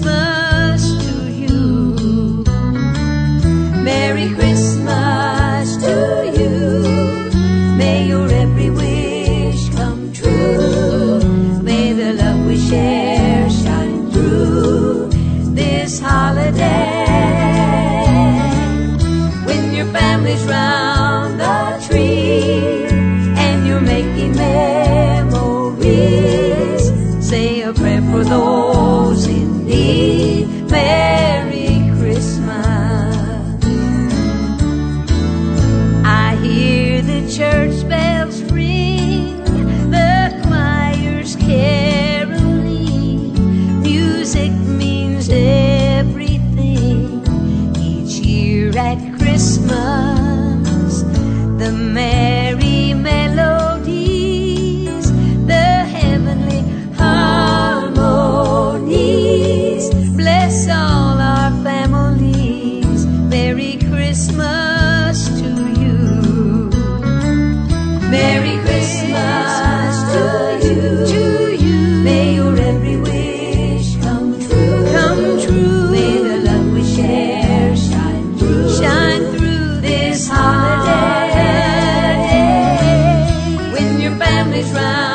Christmas to you. Merry Christmas to you. May your every wish come true. May the love we share shine through this holiday. When your family's round the tree and you're making memories, say a prayer for those at Christmas the merry melodies, the heavenly harmonies. Bless all our families. Merry Christmas to you. Merry Christmas. is round.